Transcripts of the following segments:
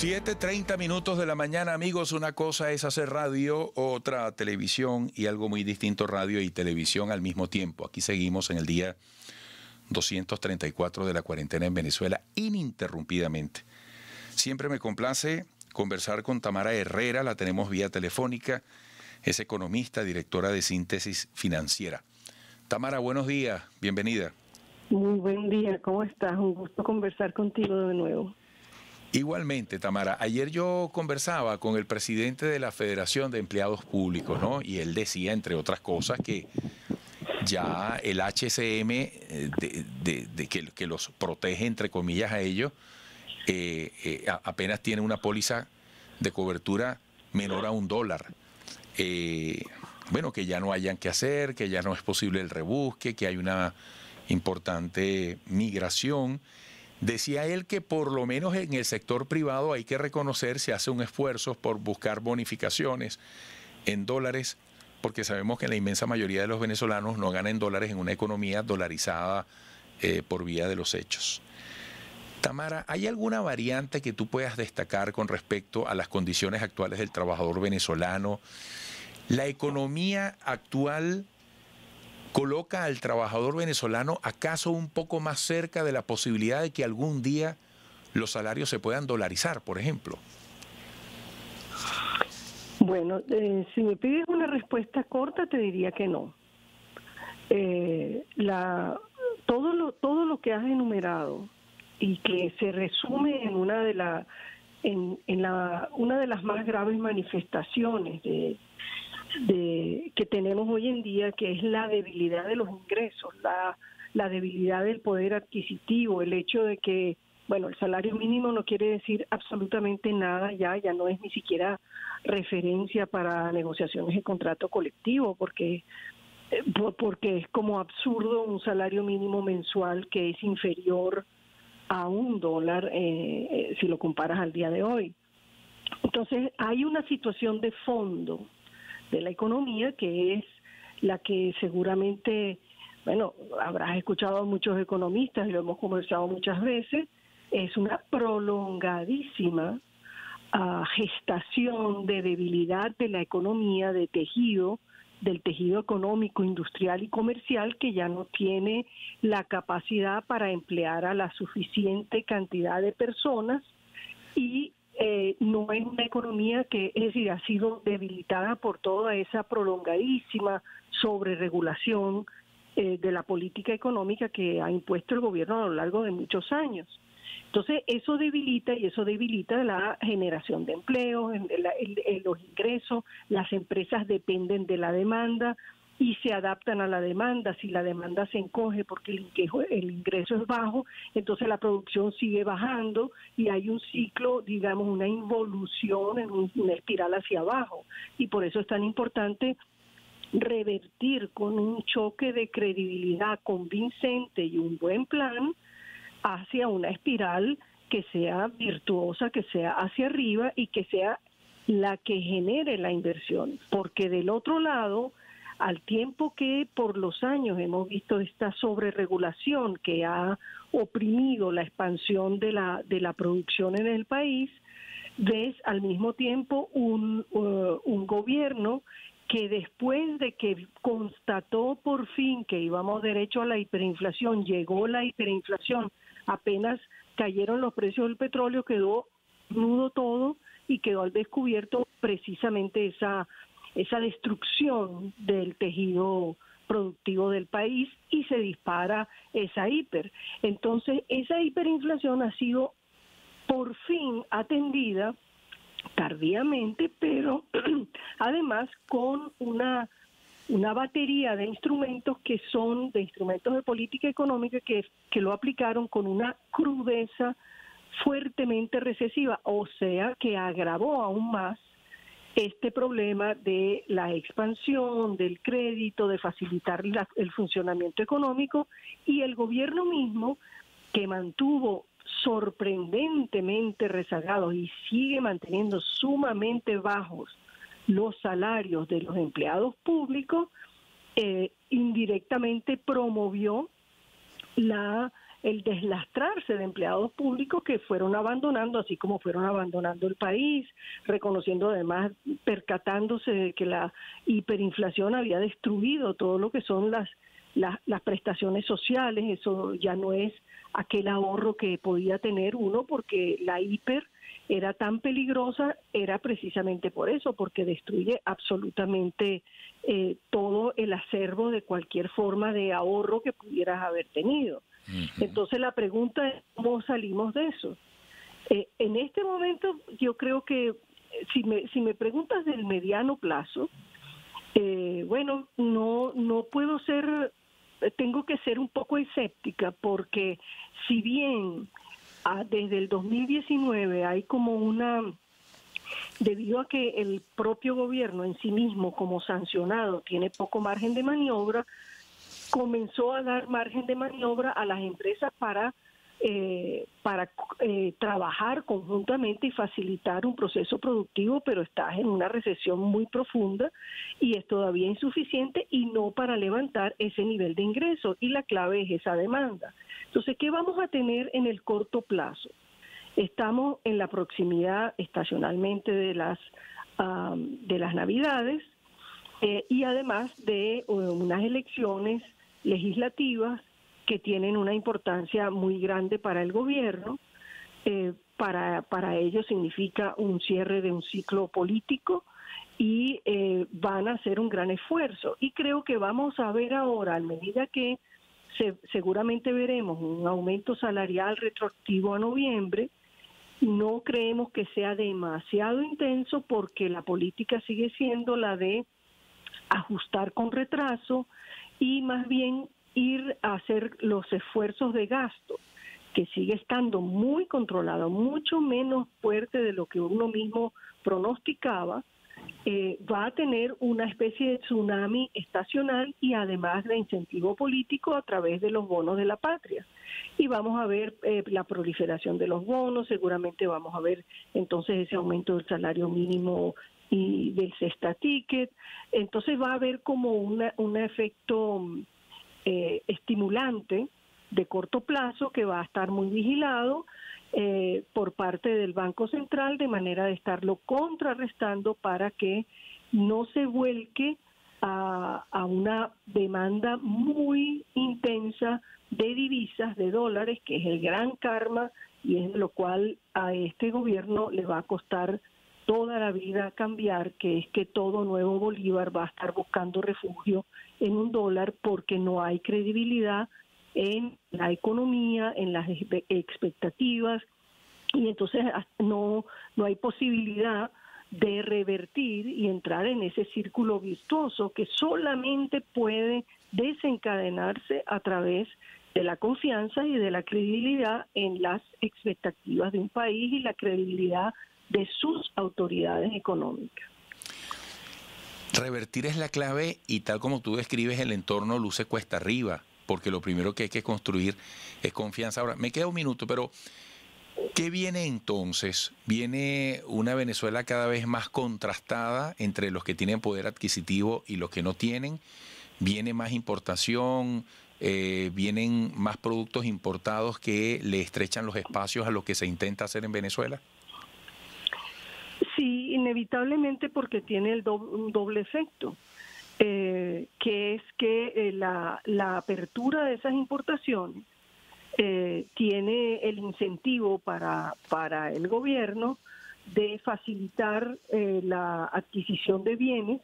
7.30 minutos de la mañana, amigos. Una cosa es hacer radio, otra televisión y algo muy distinto radio y televisión al mismo tiempo. Aquí seguimos en el día 234 de la cuarentena en Venezuela ininterrumpidamente. Siempre me complace conversar con Tamara Herrera, la tenemos vía telefónica. Es economista, directora de síntesis financiera. Tamara, buenos días, bienvenida. Muy buen día, ¿cómo estás? Un gusto conversar contigo de nuevo. Igualmente, Tamara, ayer yo conversaba con el presidente de la Federación de Empleados Públicos, ¿no? Y él decía, entre otras cosas, que ya el HCM, eh, de, que, los protege, entre comillas, a ellos, eh, eh, apenas tiene una póliza de cobertura menor a un dólar. bueno, que ya no hayan que hacer, que ya no es posible el rebusque, que hay una importante migración Decía él que por lo menos en el sector privado hay que reconocer, se hace un esfuerzo por buscar bonificaciones en dólares, porque sabemos que la inmensa mayoría de los venezolanos no ganan dólares en una economía dolarizada eh, por vía de los hechos. Tamara, ¿hay alguna variante que tú puedas destacar con respecto a las condiciones actuales del trabajador venezolano? ¿La economía actual coloca al trabajador venezolano acaso un poco más cerca de la posibilidad de que algún día los salarios se puedan dolarizar, por ejemplo? Bueno, eh, si me pides una respuesta corta, te diría que no. Eh, la, todo, lo, todo lo que has enumerado y que se resume en una de, la, en, en la, una de las más graves manifestaciones de, de, que tenemos hoy en día, que es la debilidad de los ingresos, la, debilidad del poder adquisitivo, el hecho de que, bueno, el salario mínimo no quiere decir absolutamente nada ya, ya no es ni siquiera referencia para negociaciones de contrato colectivo, porque eh, porque es como absurdo un salario mínimo mensual que es inferior a un dólar eh, eh, si lo comparas al día de hoy. Entonces hay una situación de fondo de la economía, que es la que seguramente, bueno, habrás escuchado a muchos economistas y lo hemos conversado muchas veces, es una prolongadísima ah, gestación de debilidad de la economía, de tejido, del tejido económico, industrial y comercial que ya no tiene la capacidad para emplear a la suficiente cantidad de personas y eh, no es una economía que, es decir, ha sido debilitada por toda esa prolongadísima sobreregulación eh, de la política económica que ha impuesto el gobierno a lo largo de muchos años. Entonces, eso debilita y eso debilita la generación de empleo, los ingresos, las empresas dependen de la demanda, y se adaptan a la demanda. Si la demanda se encoge porque el ingreso, es bajo, entonces la producción sigue bajando y hay un ciclo, digamos, una involución en una espiral hacia abajo. Y por eso es tan importante revertir con un choque de credibilidad convincente y un buen plan hacia una espiral que sea virtuosa, que sea hacia arriba y que sea la que genere la inversión, porque del otro lado al tiempo que por los años hemos visto esta sobreregulación que ha oprimido la expansión de la, de la producción en el país, ves al mismo tiempo un, uh, un gobierno que después de que constató por fin que íbamos derecho a la hiperinflación, llegó la hiperinflación, apenas cayeron los precios del petróleo, quedó nudo todo y quedó al descubierto precisamente esa esa destrucción del tejido productivo del país y se dispara esa hiper. Entonces, esa hiperinflación ha sido por fin atendida tardíamente, pero además con una una batería de instrumentos que son de instrumentos de política económica que, que lo aplicaron con una crudeza fuertemente recesiva, o sea, que agravó aún más este problema de la expansión del crédito, de facilitar el funcionamiento económico y el gobierno mismo que mantuvo sorprendentemente rezagados y sigue manteniendo sumamente bajos los salarios de los empleados públicos, eh, indirectamente promovió la el deslastrarse de empleados públicos que fueron abandonando, así como fueron abandonando el país, reconociendo además, percatándose de que la hiperinflación había destruido todo lo que son las, las, las prestaciones sociales, eso ya no es aquel ahorro que podía tener uno porque la hiper era tan peligrosa era precisamente por eso, porque destruye absolutamente eh, todo el acervo de cualquier forma de ahorro que pudieras haber tenido. Entonces la pregunta es cómo salimos de eso. Eh, en este momento yo creo que si me, si me preguntas del mediano plazo, eh, bueno, no, no puedo ser, tengo que ser un poco escéptica porque si bien Ah, desde el 2019 hay como una debido a que el propio gobierno en sí mismo como sancionado tiene poco margen de maniobra, comenzó a dar margen de maniobra a las empresas para eh, para eh, trabajar conjuntamente y facilitar un proceso productivo, pero estás en una recesión muy profunda y es todavía insuficiente y no para levantar ese nivel de ingreso. Y la clave es esa demanda. Entonces, ¿qué vamos a tener en el corto plazo? Estamos en la proximidad estacionalmente de las, de las Navidades eh, y además de unas elecciones legislativas que tienen una importancia muy grande para el gobierno. Eh, para, para ellos significa un cierre de un ciclo político y eh, van a hacer un gran esfuerzo. Y creo que vamos a ver ahora, a medida que seguramente veremos un aumento salarial retroactivo a noviembre, no creemos que sea demasiado intenso porque la política sigue siendo la de ajustar con retraso y más bien ir a hacer los esfuerzos de gasto, que sigue estando muy controlado, mucho menos fuerte de lo que uno mismo pronosticaba, eh, va a tener una especie de tsunami estacional y además de incentivo político a través de los bonos de la patria. Y vamos a ver eh, la proliferación de los bonos, seguramente vamos a ver entonces ese aumento del salario mínimo y del cesta ticket. Entonces va a haber como una, un efecto eh, estimulante de corto plazo que va a estar muy vigilado eh, por parte del Banco Central de manera de estarlo contrarrestando para que no se vuelque a, a una demanda muy intensa de divisas, de dólares, que es el gran karma y es lo cual a este gobierno le va a costar toda la vida cambiar, que es que todo nuevo Bolívar va a estar buscando refugio en un dólar porque no hay credibilidad en la economía, en las expectativas. Y entonces no no hay posibilidad de revertir y entrar en ese círculo virtuoso que solamente puede desencadenarse a través de la confianza y de la credibilidad en las expectativas de un país y la credibilidad de sus autoridades económicas. Revertir es la clave y tal como tú describes el entorno luce cuesta arriba, porque lo primero que hay que construir es confianza. Ahora, me queda un minuto, pero ¿qué viene entonces? ¿Viene una Venezuela cada vez más contrastada entre los que tienen poder adquisitivo y los que no tienen? ¿Viene más importación? Eh, ¿Vienen más productos importados que le estrechan los espacios a lo que se intenta hacer en Venezuela? Inevitablemente porque tiene el un doble efecto, eh, que es que eh, la, la, apertura de esas importaciones eh, tiene el incentivo para, para el gobierno de facilitar la adquisición de bienes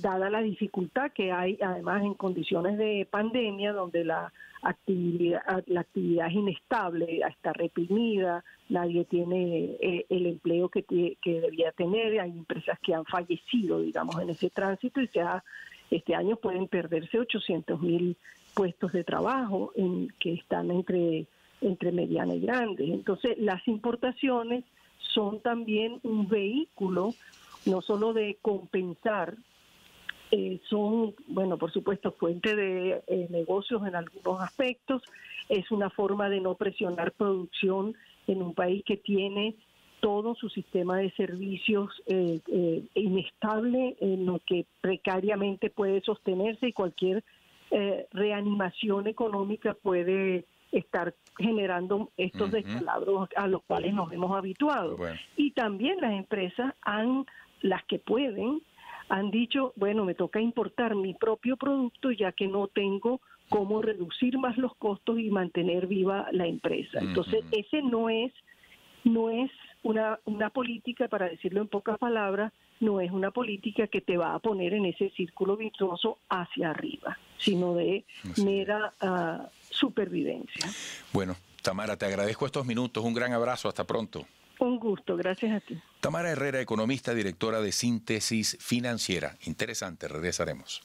dada la dificultad que hay además en condiciones de pandemia donde la actividad la actividad es inestable está reprimida nadie tiene eh, el empleo que, que debía tener hay empresas que han fallecido digamos en ese tránsito y ya este año pueden perderse 800 mil puestos de trabajo en, que están entre entre mediana y grandes entonces las importaciones son también un vehículo no solo de compensar eh, son, bueno, por supuesto, fuente de eh, negocios en algunos aspectos. Es una forma de no presionar producción en un país que tiene todo su sistema de servicios eh, inestable, en lo que precariamente puede sostenerse y cualquier reanimación económica puede estar generando estos descalabros a los cuales nos hemos habituado. Y también las empresas han, las que pueden, han dicho, bueno, me toca importar mi propio producto ya que no tengo cómo reducir más los costos y mantener viva la empresa. Entonces, ese no es no es una, una política, para decirlo en pocas palabras, no es una política que te va a poner en ese círculo virtuoso hacia arriba, sino de mera ah, supervivencia. Bueno, Tamara, te agradezco estos minutos. Un gran abrazo. Hasta pronto. Un gusto. Gracias a ti. Tamara Herrera, economista, directora de Síntesis Financiera. Interesante. Regresaremos.